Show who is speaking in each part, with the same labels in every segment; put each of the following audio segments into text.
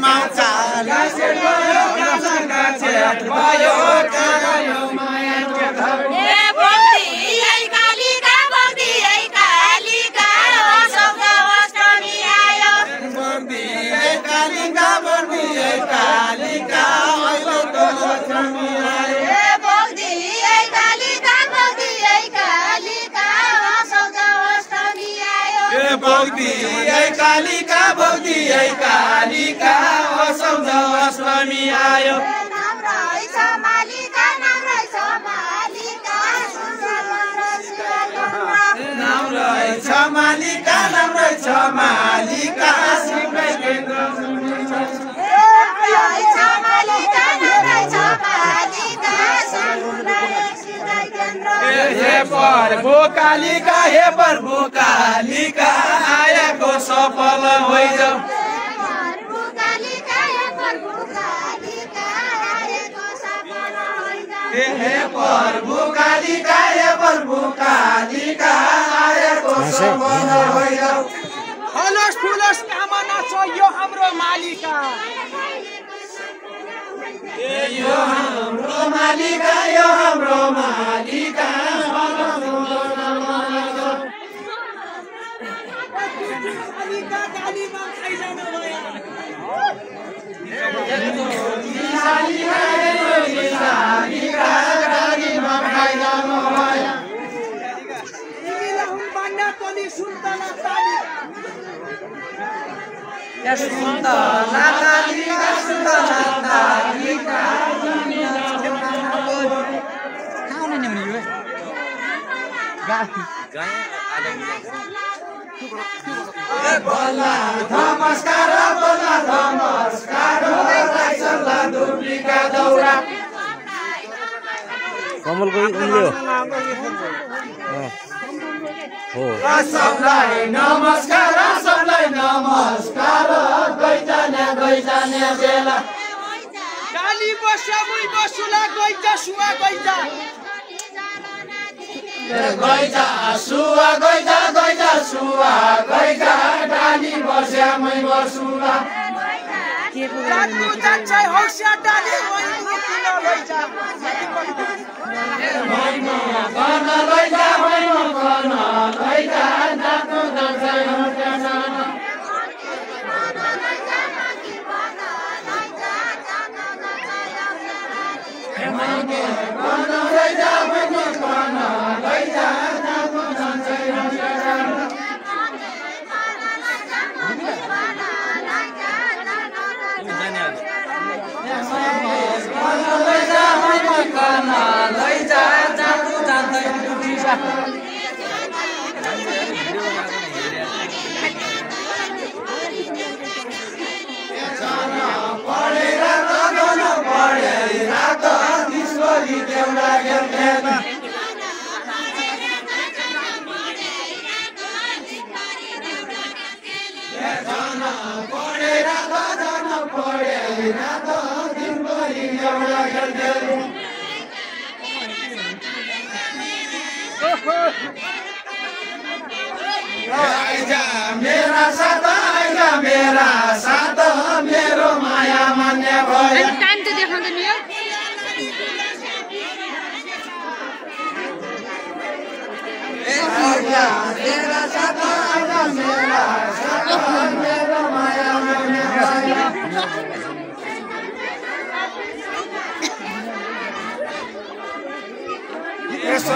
Speaker 1: माउका
Speaker 2: ऐ कालिका कालिका अष्टमी आयो। नाम रहेछ मालिका
Speaker 1: हे प्रभु कालिका हे प्रभु कालिका आएको सफल
Speaker 2: प्रभु कालिका हे प्रभु कालिका आएको सफल होइन
Speaker 1: हे प्रभु कालिका हे प्रभु कालिका आएको सफल होइजाऊ
Speaker 3: फलोस फुलोस कामना छ यो हाम्रो मालिका।
Speaker 1: यो हाम्रो मालिका यो हाम्रो मालिका धुप्लीका दौरा
Speaker 4: कमलको उम्ल्यो हो
Speaker 1: सबलाई नमस्कार। नमस्कार गइजाने गइजाने बेला।
Speaker 3: गाली बस्या मुई बसुला गइजा सुवा गइजा
Speaker 1: गइजा सुवा गइजा गइजा सुवा गइजा डाली बस्या मै बसुला
Speaker 3: जानु जान्छ हौस्या डाली मै किन लैजा
Speaker 1: लैजा लैजा जान्छ कन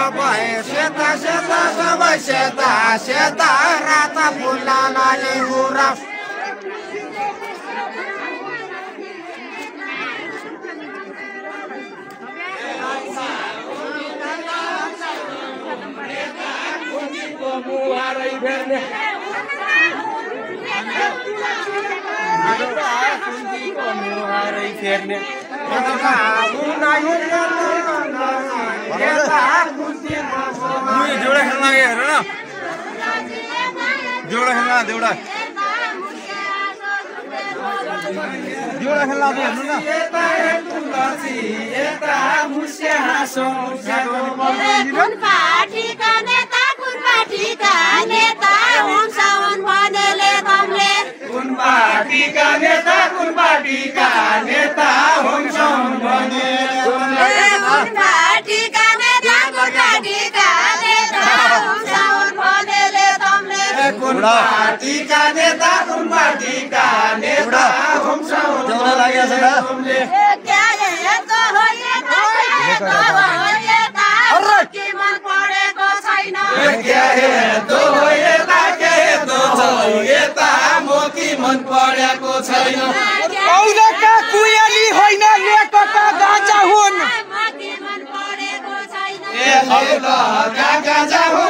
Speaker 1: সবাই শ্বেতা শ্বেতা সবাই শ্বেতা শ্বেতা রাতা পুনা নানি হুরা Muara iberne. गुराँस
Speaker 4: देउडा खेल्न लाग्यो हेर न? देउडा खेल्न देउडा देउडा खेल्न लाग्यो हेर्नु न
Speaker 2: पार्टीका नेता हुन्छ हुन् भनेले कमले
Speaker 1: कुन पार्टीका नेता कुन पार्टीका नेता हुन्छ भने
Speaker 2: कुन पार्टीका नेता कुन पार्टीका नेता हुन्छ भनेले तमले।
Speaker 1: कुन पार्टीका नेता कुन पार्टीका नेता हुन्छ
Speaker 4: देउडा लागेको छ
Speaker 2: यता के
Speaker 1: हेर्दो छ यता म कि मन परेको छैन।
Speaker 3: औरका कुयाली होइन लेखका गाजा हुन्।
Speaker 1: ए औल काका जाहुन्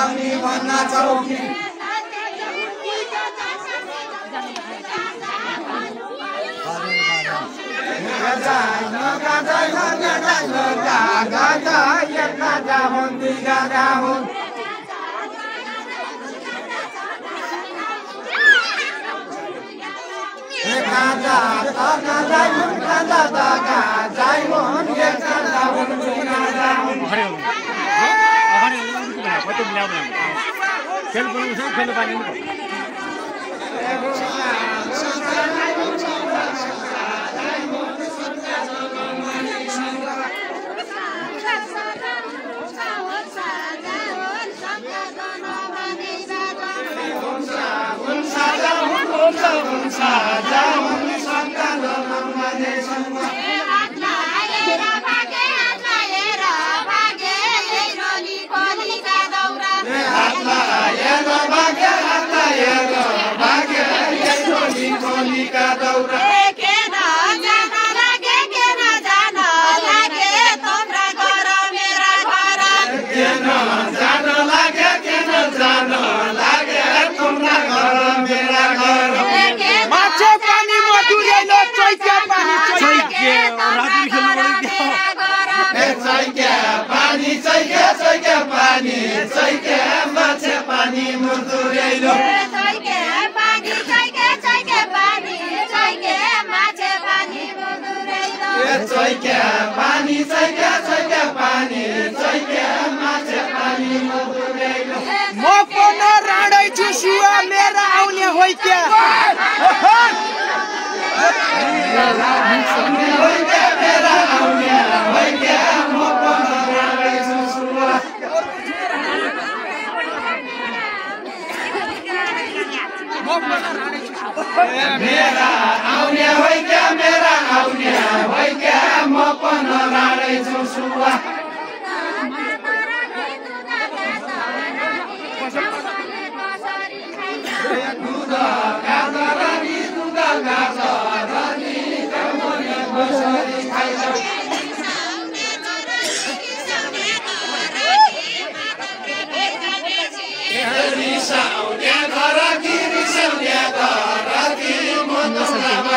Speaker 1: अनि भन्न चाहौँ
Speaker 4: खेल बनाउँछ खेल्नु पानी
Speaker 2: के न जान लागे के न जान लागे तोम्रा घर मेरा घर
Speaker 1: जान लागे के न जान लागे तुमरा घर मेरा घर
Speaker 2: के न
Speaker 3: माछे पानी मधुरेलो चैत्य पानी चैत्य
Speaker 1: पानी चैके चैके पानी चैके माछे पानी मुर्दुरेलो ए चैके पानी चैके चैके पानी चैके माछे पानी
Speaker 3: म पनि राडै छु सुवा मेरा आउने होइ क्या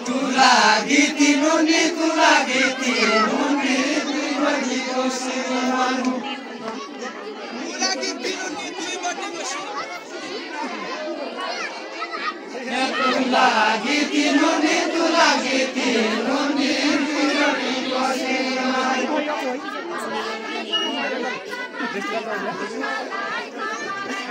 Speaker 1: তুলাগি তিনুনি তুলাগি তিনুনি তুই বটি বসে মানু তুলাগি তিনুনি তুই বটি বসে তুলাগি তিনুনি তুলাগি তিনুনি তুই বটি বসে মানু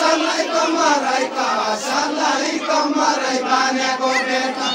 Speaker 1: salai kamarai ka salai kamarai
Speaker 2: banya ko beta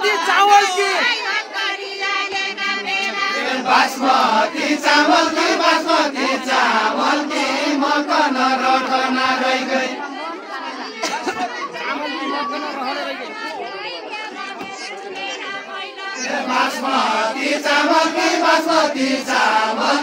Speaker 2: basmati चावल कि।
Speaker 1: बासमती चावल कि बासमती चावल कि मकन रटना रहि गई। बासमती चावल कि बासमती चावल